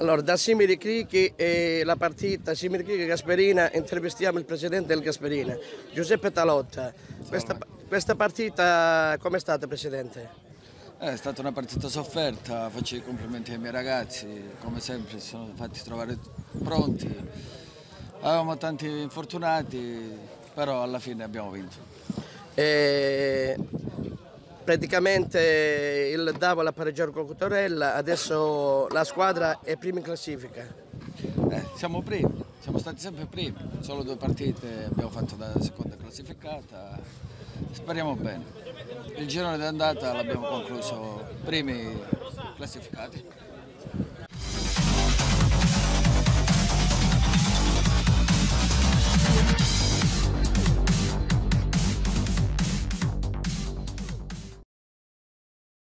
Allora, da Simili Crichi e la partita Simili Crichi Gasperina intervistiamo il presidente del Gasperina, Giuseppe Talotta. Questa, questa partita come è stata, presidente? Eh, È stata una partita sofferta, faccio i complimenti ai miei ragazzi, come sempre si sono fatti trovare pronti. Avevamo tanti infortunati, però alla fine abbiamo vinto. E praticamente il Davolo ha pareggiato con Cotorella, adesso la squadra è prima in classifica. Eh, siamo primi, siamo stati sempre primi, solo due partite abbiamo fatto da seconda classificata, speriamo bene. Il girone d'andata l'abbiamo concluso primi classificati.